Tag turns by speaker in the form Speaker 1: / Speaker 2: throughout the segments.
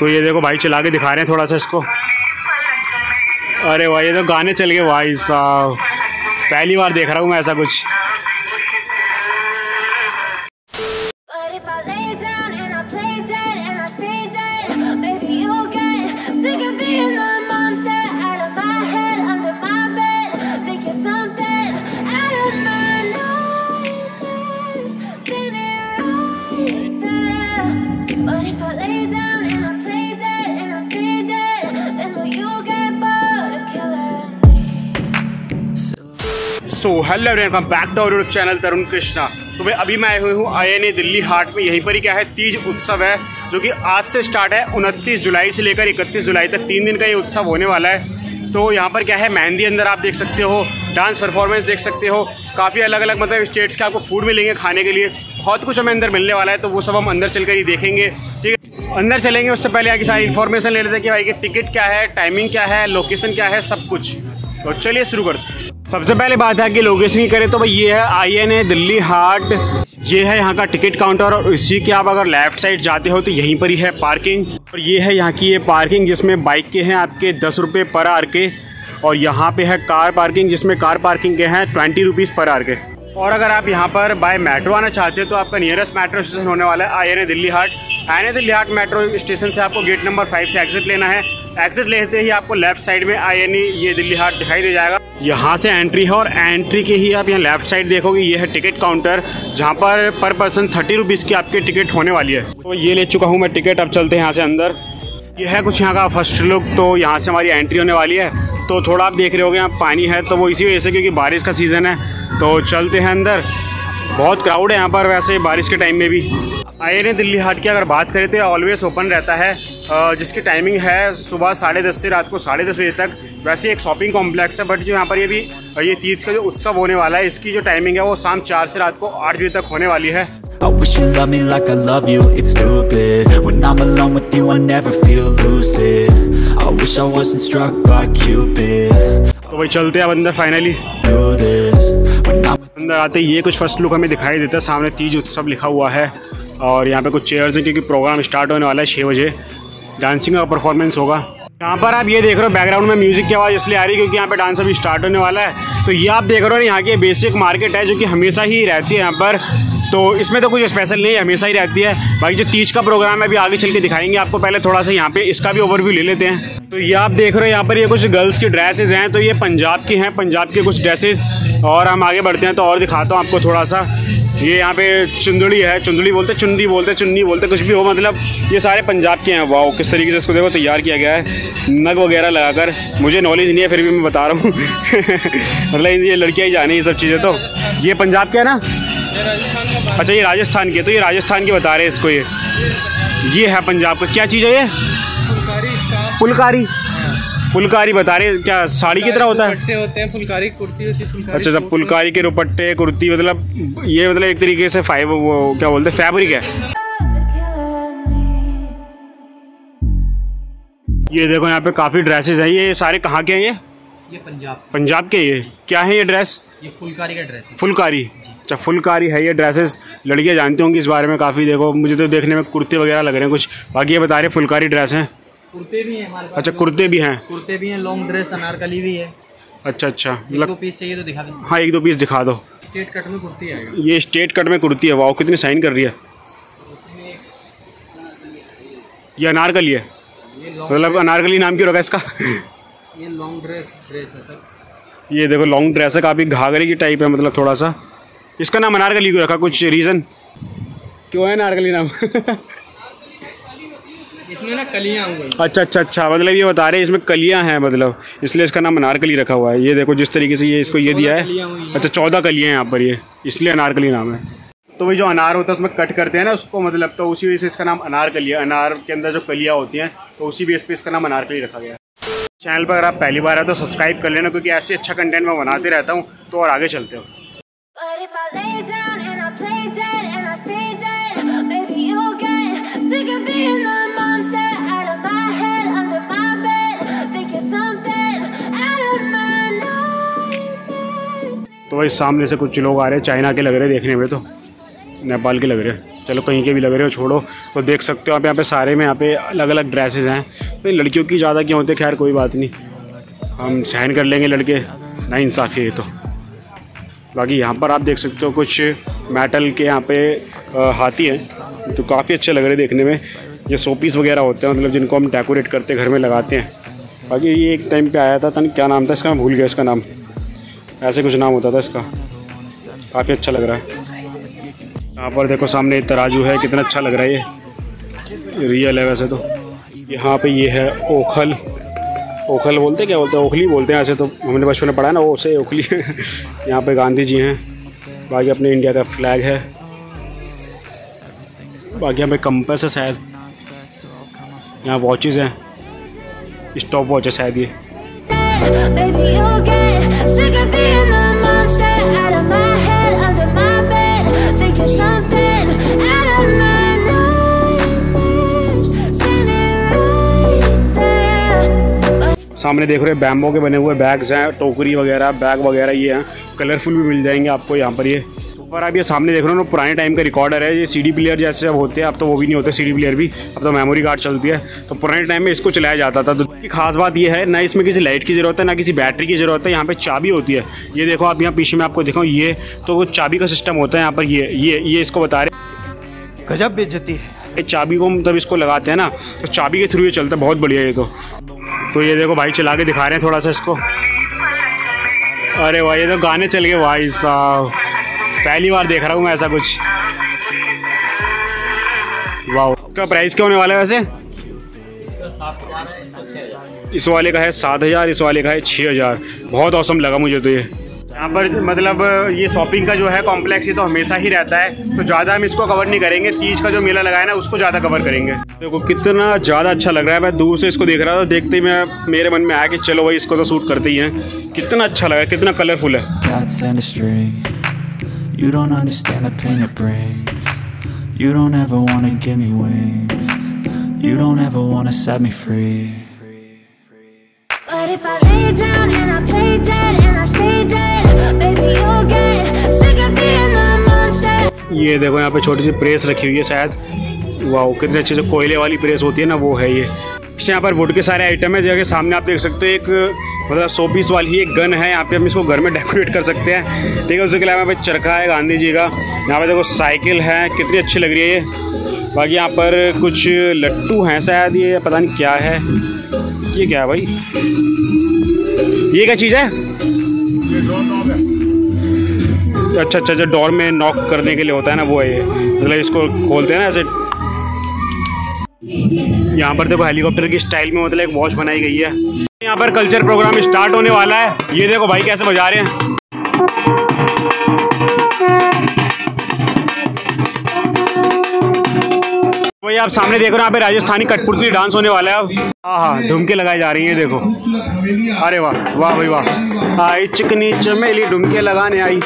Speaker 1: तो
Speaker 2: ये देखो भाई चला के दिखा रहे हैं थोड़ा सा इसको। अरे भाई, ये तो गाने चल गए भाई साहब। पहली बार देख रहा हूँ मैं ऐसा कुछ। Hello welcome back to YouTube channel Tarun Krishna तो भाई अभी मैं आए हुए हूँ आई दिल्ली हाट में। यहीं पर ही क्या है, तीज उत्सव है, जो कि आज से स्टार्ट है, उनतीस जुलाई से लेकर इकतीस जुलाई तक। तीन दिन का ये उत्सव होने वाला है। तो यहाँ पर क्या है, मेहंदी अंदर आप देख सकते हो डांस परफॉर्मेंस देख सकते हो। काफ़ी अलग अलग मतलब स्टेट्स के आपको फ़ूड मिलेंगे खाने के लिए। बहुत कुछ हमें अंदर मिलने वाला है तो वो सब हम अंदर चल कर ही देखेंगे। ठीक है? अंदर चलेंगे, उससे पहले आगे सारी इन्फॉर्मेशन ले लेते हैं कि भाई की टिकट क्या है टाइमिंग क्या है लोकेशन क्या है, सब कुछ। तो चलिए शुरू करते हैं। सबसे पहले बात है कि लोकेशन की करें तो भाई ये है आई एन ए दिल्ली हाट। ये है यहाँ का टिकट काउंटर और इसी के आप अगर लेफ़्ट साइड जाते हो तो यहीं पर ही है पार्किंग। और ये है यहाँ की ये पार्किंग जिसमें बाइक के हैं आपके दस रुपये पर आर के, और यहाँ पे है कार पार्किंग जिसमें कार पार्किंग के हैं ट्वेंटी रुपीज़ पर आर के। और अगर आप यहाँ पर बाय मेट्रो आना चाहते हो तो आपका नियरेस्ट मेट्रो स्टेशन होने वाला है I N A Dilli Haat. I N A Dilli Haat metro station से आपको गेट नंबर फाइव से एग्जिट लेना है। एग्जिट लेते ही आपको लेफ़्ट साइड में आई एन ई ये दिल्ली हाट दिखाई दे जाएगा। यहाँ से एंट्री है और एंट्री के ही आप यहाँ लेफ़्ट साइड देखोगे, ये है टिकट काउंटर जहाँ पर पर पर्सन थर्टी रुपीज़ की आपकी टिकट होने वाली है। तो ये ले चुका हूँ मैं टिकट अब चलते हैं यहाँ से अंदर। ये है कुछ यहाँ का फ़र्स्ट लुक तो यहाँ से हमारी एंट्री होने वाली है। तो थोड़ा आप देख रहे होगे, यहाँ पानी है तो वो इसी वजह से क्योंकि बारिश का सीज़न है। तो चलते हैं अंदर। बहुत क्राउड है यहाँ पर वैसे बारिश के टाइम में भी। आई एन दिल्ली हाट की। अगर बात करें तो ऑलवेज ओपन रहता है। जिसकी टाइमिंग है सुबह साढ़े दस से रात को साढ़े दस बजे तक। वैसे एक शॉपिंग कॉम्प्लेक्स है बट जो यहाँ पर ये भी ये तीज का जो उत्सव होने वाला है इसकी जो टाइमिंग है वो शाम चार से रात को आठ बजे तक होने वाली है।
Speaker 3: I wish you loved me like I love you, it's stupid. When I'm alone with you I never feel lucid. I wish I wasn't struck by Cupid.
Speaker 2: तो भाई चलते हैं अब अंदर फाइनली अंदर आते ही ये कुछ फ़र्स्ट लुक हमें दिखाई देता है सामने तीज उत्सव लिखा हुआ है। और यहाँ पे कुछ चेयर्स हैं, क्योंकि प्रोग्राम स्टार्ट होने वाला है छः बजे। डांसिंग का परफॉर्मेंस होगा। यहाँ पर आप ये देख रहे हो बैकग्राउंड में म्यूज़िक की आवाज़ इसलिए आ रही है क्योंकि यहाँ पे डांस अभी स्टार्ट होने वाला है। तो ये आप देख रहे हो यहाँ की बेसिक मार्केट है, जो कि हमेशा ही रहती है यहाँ पर। तो इसमें तो कुछ स्पेशल नहीं है, हमेशा ही रहती है। बाकी जो तीज का प्रोग्राम है, अभी आगे चल के दिखाएँगे आपको। पहले थोड़ा सा यहाँ पे इसका भी ओवरव्यू ले लेते हैं। तो ये आप देख रहे हो, यहाँ पर ये कुछ गर्ल्स की ड्रेसेस हैं। तो ये पंजाब की हैं, पंजाब के कुछ ड्रेसेस और हम आगे बढ़ते हैं तो और दिखाता हूँ आपको थोड़ा सा। ये यहाँ पे चुंदड़ी है चुंदड़ी बोलते चुन्नी बोलते चुन्नी बोलते कुछ भी हो मतलब ये सारे पंजाब के हैं। वाओ किस तरीके से इसको देखो तैयार किया गया है। नग वगैरह लगाकर मुझे नॉलेज नहीं है फिर भी मैं बता रहा हूँ। मतलब ये लड़कियाँ ही जानी ये सब चीज़ें तो। ये पंजाब के है ना? अच्छा ये राजस्थान के तो ये राजस्थान के बता रहे हैं इसको ये। ये है पंजाब का। क्या चीज़ है ये? फुलकारी फुलकारी। बता रहे क्या साड़ी की तरह होता है?
Speaker 4: होते हैं फुलकारी कुर्ती होती है
Speaker 2: अच्छा सब फुलकारी के दुपट्टे कुर्ती मतलब ये मतलब एक तरीके से फाइव वो क्या बोलते हैं फैब्रिक है। ये देखो यहाँ पे काफ़ी ड्रेसेस हैं ये सारे कहाँ के हैं ये?
Speaker 4: ये पंजाब
Speaker 2: पंजाब के ये। क्या है ये ड्रेस?
Speaker 4: ये फुलकारी का ड्रेस
Speaker 2: फुलकारी। अच्छा फुलकारी है ये ड्रेसेस। लड़कियाँ जानती होंगी इस बारे में काफ़ी देखो मुझे तो देखने में कुर्ते वगैरह लग रहे हैं कुछ। बाकी ये बता रहे फुलकारी ड्रेस हैं।
Speaker 4: कुर्ते भी हैं हमारे पास।
Speaker 2: अच्छा कुर्ते भी हैं।
Speaker 4: कुर्ते भी हैं लॉन्ग ड्रेस अनारकली भी है।
Speaker 2: अच्छा अच्छा
Speaker 4: एक दो पीस चाहिए तो दिखा दें
Speaker 2: हाँ एक दो पीस दिखा दो।
Speaker 4: स्ट्रेट कट में कुर्ती आएगा।
Speaker 2: ये स्टेट कट में कुर्ती है वाओ कितनी साइन कर रही है। ये अनारकली है। मतलब अनारकली नाम क्यों रखा है इसका?
Speaker 4: ये लॉन्ग ड्रेस ड्रेस है सर।
Speaker 2: ये देखो लॉन्ग ड्रेस है काफ़ी घाघरे की टाइप है मतलब थोड़ा सा। इसका नाम अनारकली क्यों रखा? कुछ रीज़न क्यों है अनारकली नाम?
Speaker 4: इसमें ना कलियाँ हुई
Speaker 2: अच्छा अच्छा अच्छा मतलब ये बता रहे हैं इसमें कलियाँ हैं मतलब। इसलिए इसका नाम अनारकली रखा हुआ है। ये देखो जिस तरीके से ये इसको ये दिया है। अच्छा चौदह कलियाँ हैं यहाँ पर ये। इसलिए अनारकली नाम है। तो वही जो अनार होता है उसमें कट करते हैं ना उसको मतलब तो उसी वजह से इसका नाम अनारकली है। अनार के अंदर जो कलियाँ होती हैं तो उसी बेस पे इसका नाम अनारकली रखा गया है। चैनल पर अगर आप पहली बार आए तो सब्सक्राइब कर लेना क्योंकि ऐसे अच्छा कंटेंट मैं बनाते रहता हूँ तो और आगे चलते हो। तो भाई सामने से कुछ लोग आ रहे हैं, चाइना के लग रहे हैं देखने में तो नेपाल के लग रहे हैं। चलो कहीं के भी लग रहे हो, छोड़ो। तो देख सकते हो आप यहाँ पे सारे में यहाँ पे अलग अलग ड्रेसेस हैं। तो लड़कियों की ज़्यादा क्यों होते खैर, कोई बात नहीं। हम सहन कर लेंगे लड़के। ना इंसाफ़ी है तो। बाकी यहाँ पर आप देख सकते हो कुछ मेटल के यहाँ पे हाथी हैं। तो काफ़ी अच्छे लग रहे देखने में। ये शोपीस वगैरह होते हैं मतलब जिनको हम डेकोरेट करते, घर में लगाते हैं। बाकी ये एक टाइम पे आया था तन क्या नाम था, इसका भूल गया इसका नाम। ऐसे कुछ नाम होता था इसका। काफ़ी अच्छा लग रहा है। यहाँ पर देखो सामने तराजू है, कितना अच्छा लग रहा है ये। रियल है वैसे तो। यहाँ पे ये है ओखल। ओखल बोलते क्या बोलते हैं? ओखली बोलते हैं ऐसे तो। हमने बचपन में पढ़ा है ना, वो से ओखली। यहाँ पे गांधी जी हैं। बाकी अपने इंडिया का फ्लैग है। बाकी यहाँ पे कंपस है शायद। यहाँ वॉचेज़ हैं। स्टॉप वॉच है शायद ये। सामने देख रहे हो, बैम्बो के बने हुए बैग्स हैं, टोकरी वगैरह बैग वगैरह ये हैं। कलरफुल भी मिल जाएँगे आपको यहाँ पर ये। ऊपर आप ये सामने देख रहे हो ना, पुराने टाइम का रिकॉर्डर है, ये सीडी प्लेयर जैसे अब होते हैं, अब तो वो भी नहीं होते सीडी प्लेयर भी, अब तो मेमोरी कार्ड चलती है। तो पुराने टाइम में इसको चलाया जाता था तो की खास बात यह है ना इसमें किसी लाइट की ज़रूरत है ना किसी बैटरी की ज़रूरत है यहाँ पे चाबी होती है। ये देखो आप यहाँ पीछे में आपको दिखाऊँ ये तो वो चाबी का सिस्टम होता है यहाँ पर ये ये ये इसको बता रहे
Speaker 5: गजब बेइज्जती है।
Speaker 2: चाबी को हम तब इसको लगाते हैं ना तो चाबी के थ्रू ये चलता है बहुत बढ़िया ये तो। तो ये देखो भाई चला के दिखा रहे हैं थोड़ा सा इसको। अरे भाई ये तो गाने चल गए भाई साहब। पहली बार देख रहा हूँ मैं ऐसा कुछ। वाह इसका प्राइस क्या होने वाला है वैसे? इस वाले का है सात हज़ार, इस वाले का है छः हज़ार। बहुत औसम लगा मुझे तो ये। यहाँ पर मतलब ये शॉपिंग का जो है कॉम्प्लेक्स ये तो हमेशा ही रहता है। तो ज़्यादा हम इसको कवर नहीं करेंगे। तीज का जो मेला लगा है ना, उसको ज़्यादा कवर करेंगे। देखो, कितना ज़्यादा अच्छा लग रहा है। मैं दूर से इसको देख रहा था, देखते ही मैं, मेरे मन में आया कि चलो भाई, इसको तो सूट करते ही हैं। कितना अच्छा लगा, कितना कलरफुल है।
Speaker 3: You don't ever wanna give me wings. You don't ever wanna set me free.
Speaker 6: But if I lay down and I play dead and I stay dead, maybe you'll get sick of being the monster.
Speaker 2: ये देखो यहाँ पे छोटी सी press रखी हुई है शायद। वाह कितने अच्छे से कोयले वाली प्रेस होती है ना वो है ये। यहाँ पर वुड के सारे आइटम है जगह सामने आप देख सकते हो एक मतलब सौ पीस वाली एक गन है यहाँ पे हम इसको घर में डेकोरेट कर सकते हैं। ठीक है उसके अलावा यहाँ पे चरखा है गांधी जी का। यहाँ पे देखो साइकिल है कितनी अच्छी लग रही है ये। बाकी यहाँ पर कुछ लट्टू हैं शायद, ये पता नहीं क्या है। ये क्या है भाई? ये क्या चीज़ है? अच्छा अच्छा अच्छा डोर में नॉक करने के लिए होता है ना, वो है ये। मतलब इसको खोलते हैं ना ऐसे। यहाँ पर देखो हेलीकॉप्टर की स्टाइल में मतलब एक वॉच बनाई गई है। यहाँ पर कल्चर प्रोग्राम स्टार्ट होने वाला है। ये देखो भाई कैसे बजा रहे हैं। आप सामने देख रहे हो यहाँ पे राजस्थानी कठपुतली डांस होने वाला है हाँ हाँ ढुमके लगाई जा रही है, देखो। अरे वाह वाह भाई, वाह। आई चिकनी चमेली ढुमके लगाने आई।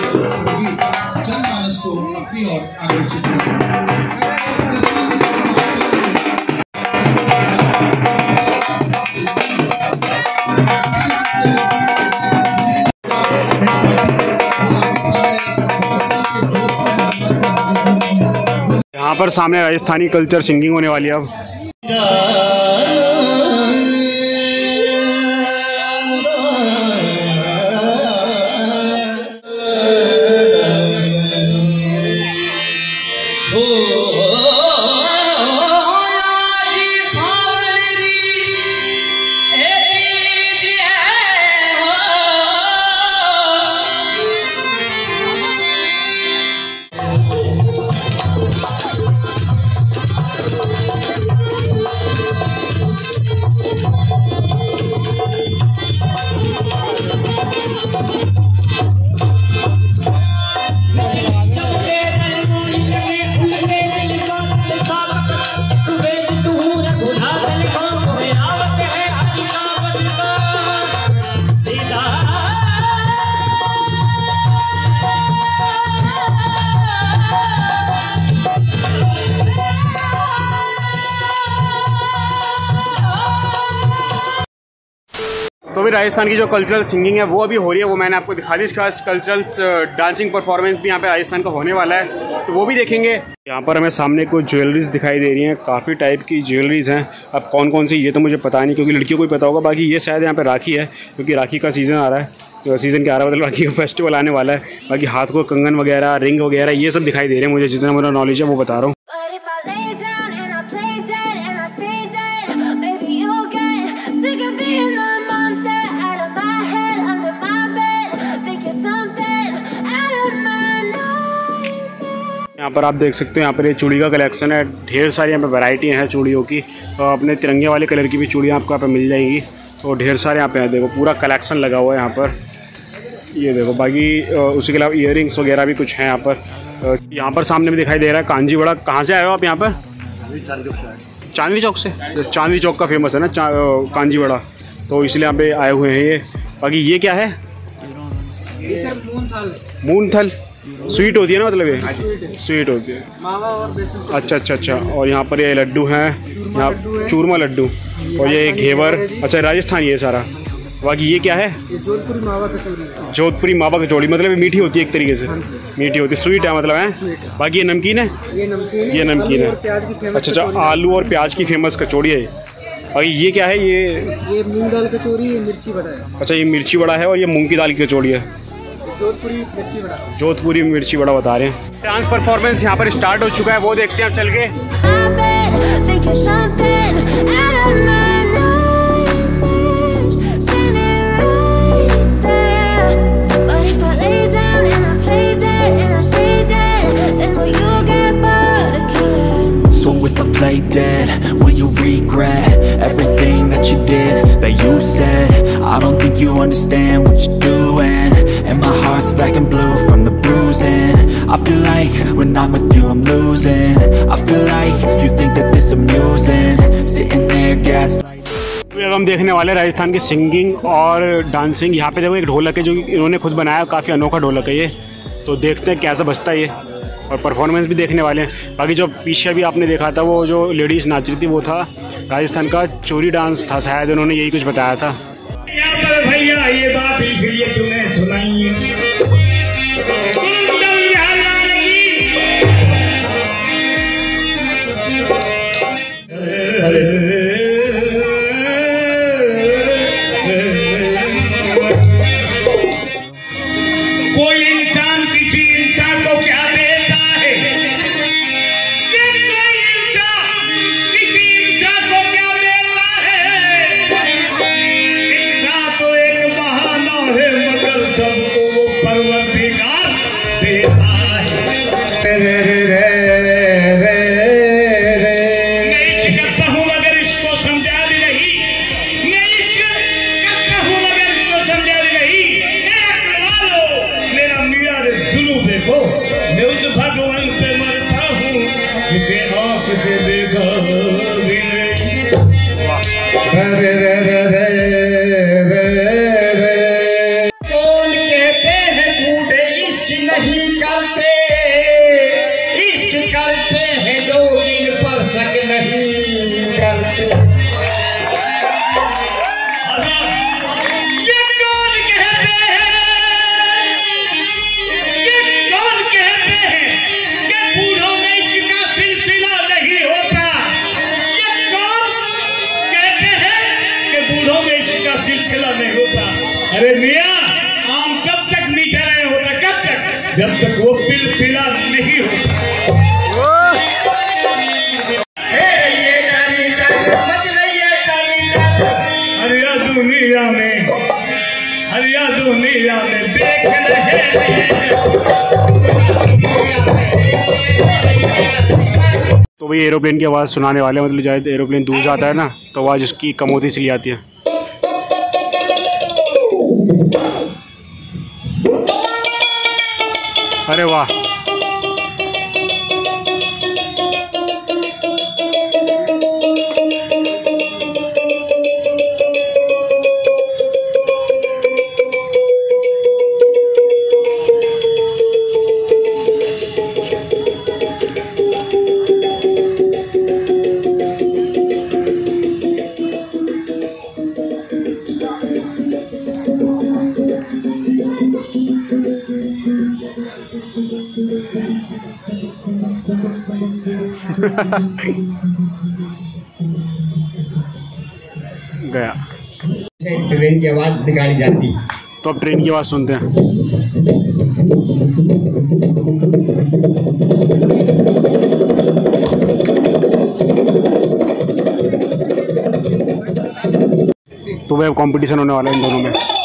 Speaker 2: पर सामने राजस्थानी कल्चर सिंगिंग होने वाली है अब। राजस्थान की जो कल्चरल सिंगिंग है, वो अभी हो रही है, वो मैंने आपको दिखा दी। खास कल्चरल डांसिंग परफॉर्मेंस भी यहाँ पे राजस्थान का होने वाला है तो वो भी देखेंगे। यहाँ पर हमें सामने कुछ ज्वेलरीज दिखाई दे रही हैं, काफ़ी टाइप की ज्वेलरीज हैं। अब कौन कौन सी, ये तो मुझे पता नहीं, क्योंकि लड़कियों को ही पता होगा, बाकी ये शायद यहाँ पे राखी है, क्योंकि राखी का सीज़न आ रहा है तो सीज़न क्या आ रहा है मतलब राखी का फेस्टिवल आने वाला है। बाकी हाथ को कंगन वगैरह रिंग वगैरह, ये सब दिखाई दे रहे हैं मुझे, जितना मेरा नॉलेज है, वो बता रहा हूँ। पर आप देख सकते हो यहाँ पर ये चूड़ी का कलेक्शन है। ढेर सारी यहाँ पर वैरायटी हैं चूड़ियों की। तो अपने तिरंगे वाले कलर की भी चूड़ियाँ आपको यहाँ पर मिल जाएँगी। तो ढेर सारे यहाँ पे हैं। देखो पूरा कलेक्शन लगा हुआ है यहाँ पर। ये देखो बाकी अ, उसी के अलावा इयर वगैरह भी कुछ हैं यहाँ पर। यहाँ पर सामने में दिखाई दे रहा है कांजी बड़ा कहाँ से आए हो आप यहाँ पर? चांदनी चौक से। तो चांदनी चौक का फ़ेमस है ना कांजी बड़ा तो इसलिए यहाँ पे आए हुए हैं ये। बाकी ये क्या है?
Speaker 4: ये सर मून थाल
Speaker 2: मून थल स्वीट होती है ना मतलब ये? स्वीट होती है।
Speaker 4: मावा और बेसन
Speaker 2: अच्छा अच्छा अच्छा। और यहाँ पर ये लड्डू हैं। यहाँ चूरमा लड्डू। और ये घेवर। अच्छा राजस्थान ये सारा। बाकी ये क्या है?
Speaker 4: जोधपुरी मावा कचौरी है।
Speaker 2: जोधपुरी मावा कचौड़ी। मतलब ये मीठी होती है एक तरीके से। मीठी होती है। स्वीट है मतलब है? बाकी ये नमकीन है?
Speaker 4: ये नमकीन
Speaker 2: ये नमकीन है।
Speaker 4: और
Speaker 2: अच्छा अच्छा। आलू और प्याज की फ़ेमस कचौड़ी है बाकी ये क्या है? ये
Speaker 4: ये मूंग दाल कचौड़ी मिर्ची बड़ा है।
Speaker 2: अच्छा ये मिर्ची बड़ा है और ये मूंग की दाल की कचौड़ी है।
Speaker 4: जोधपुरी मिर्ची बड़ा।
Speaker 2: जोधपुरी मिर्ची बड़ा बता रहे हैं। डांस परफॉर्मेंस यहाँ पर स्टार्ट हो चुका है वो देखते हैं चल के।
Speaker 6: play dead, will you
Speaker 3: regret everything that you did, that you said? I don't think you understand what you're doing And my heart's black and blue from the bruising I feel like when I'm with you I'm losing I feel like you think that this amusing Sitting there gaslighting
Speaker 2: तो अब हम देखने वाले हैं राजस्थान की singing और dancing यहाँ पे देखो एक ढोलक है जो कि इन्होंने खुद बनाया काफ़ी अनोखा ढोलक है ये तो देखते हैं कैसा बजता है ये और परफॉर्मेंस भी देखने वाले हैं। बाकी जो पीछे भी आपने देखा था, वो जो लेडीज़ नाच रही थी, वो था राजस्थान का चोरी डांस था, शायद उन्होंने यही कुछ बताया था।
Speaker 7: भैया, ये बात इसलिए तुम्हें सुनाई है तक वो पिल पिला नहीं होता। दुनिया में, हरिया दुनिया में देख रहे
Speaker 2: तो भाई एरोप्लेन की आवाज़ सुनाने वाले मतलब जब एरोप्लेन दूर जाता है ना तो आवाज़ उसकी कम होती चली आती है। अरे वाह। गया।
Speaker 7: ट्रेन की आवाज़ निकाली जाती।
Speaker 2: तो अब ट्रेन की आवाज़ सुनते हैं। तो वह कंपटीशन होने वाला है इन दोनों में।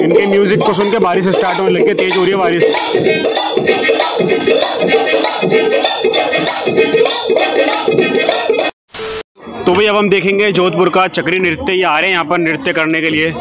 Speaker 2: इनके म्यूज़िक को सुन के बारिश स्टार्ट होने लगी, तेज हो रही है बारिश। तो भाई अब हम देखेंगे जोधपुर का चक्री नृत्य, ये आ रहे हैं यहाँ पर नृत्य करने के लिए।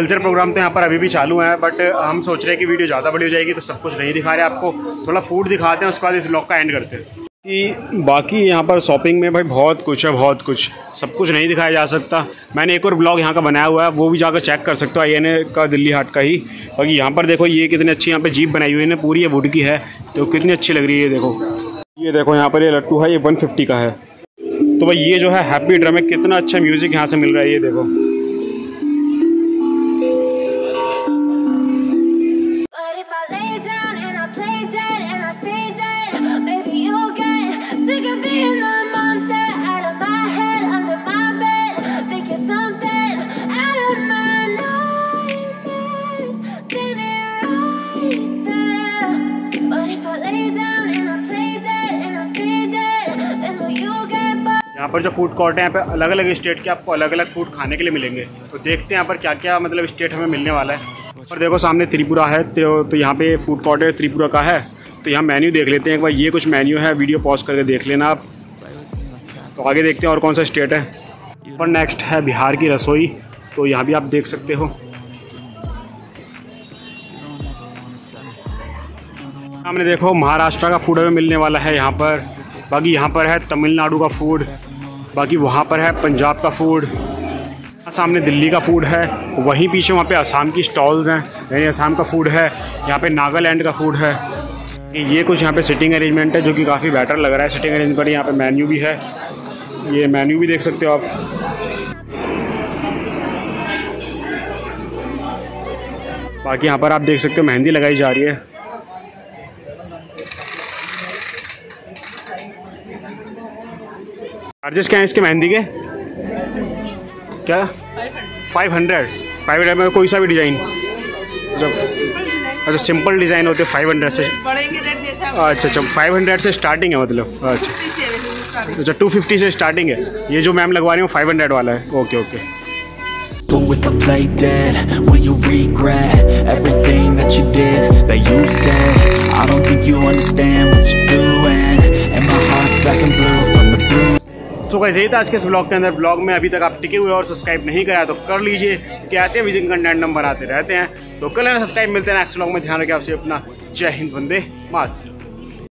Speaker 2: कल्चर प्रोग्राम तो यहाँ पर अभी भी चालू है बट हम सोच रहे हैं कि वीडियो ज़्यादा बड़ी हो जाएगी तो सब कुछ नहीं दिखा रहे आपको। थोड़ा फ़ूड दिखाते हैं, उसके बाद इस ब्लॉग का एंड करते हैं। कि बाकी यहाँ पर शॉपिंग में भाई बहुत कुछ है, बहुत कुछ। सब कुछ नहीं दिखाया जा सकता। मैंने एक और ब्लॉग यहाँ का बनाया हुआ है, वो भी जाकर चेक कर सकते हो आई का, दिल्ली हाट का ही। बाकी यहाँ पर देखो, ये कितनी अच्छी यहाँ पे जीप बनाई हुई है पूरी ये वुड की है तो कितनी अच्छी लग रही है ये देखो। ये देखो, यहाँ पर ये लट्टू है, ये वन का है। तो भाई ये जो है हैप्पी ड्रम है, कितना अच्छा म्यूज़िक यहाँ से मिल रहा है, ये देखो। पर जो फ़ूड कोर्ट है यहाँ पे अलग अलग स्टेट के आपको अलग अलग फ़ूड खाने के लिए मिलेंगे। तो देखते हैं यहाँ पर क्या क्या मतलब स्टेट हमें मिलने वाला है। और देखो सामने त्रिपुरा है तो, तो यहाँ पे फ़ूड कोर्ट है त्रिपुरा का है। तो यहाँ मेन्यू देख लेते हैं एक बार ये कुछ मेन्यू है वीडियो पॉज करके देख लेना आप। तो आगे देखते हैं और कौन सा स्टेट है। पर नेक्स्ट है बिहार की रसोई तो यहाँ भी आप देख सकते हो। सामने देखो महाराष्ट्र का फ़ूड हमें मिलने वाला है यहाँ पर। बाकी यहाँ पर है तमिलनाडु का फ़ूड बाकी वहाँ पर है पंजाब का फ़ूड सामने दिल्ली का फ़ूड है। वहीं पीछे वहाँ पे असम की स्टॉल्स हैं। यानी असम का फ़ूड है। यहाँ पे नागालैंड का फ़ूड है। ये कुछ यहाँ पे सिटिंग अरेंजमेंट है, जो कि काफ़ी बेटर लग रहा है सिटिंग अरेंजमेंट यहाँ पे मेन्यू भी है। ये मेन्यू भी देख सकते हो आप। बाकी यहाँ पर आप देख सकते हो मेहंदी लगाई जा रही है। चार्जेस क्या हैं इसके मेहंदी के क्या फाइव हंड्रेड फाइव हंड्रेड में कोई सा भी डिज़ाइन जब अच्छा सिंपल डिज़ाइन होते फाइव हंड्रेड से अच्छा अच्छा फाइव हंड्रेड से स्टार्टिंग है मतलब अच्छा अच्छा टू फिफ्टी से स्टार्टिंग है ये जो मैम लगवा रही हूँ फाइव हंड्रेड वाला है okay
Speaker 3: okay if I play dead, will you regret everything that you did, that you said? I don't think you understand what you're doing, and my heart's black and blue.
Speaker 2: So guys, यही था आज के इस blog के अंदर। Blog में अभी तक आप टिके हुए और सब्सक्राइब नहीं कराया तो कर लीजिए कि ऐसे अमेजिंग कंटेंट नंबर आते रहते हैं। तो कल सब्सक्राइब मिलते हैं। नेक्स्ट ब्लॉग में ध्यान रखें आपसे अपना। जय हिंद बंदे मात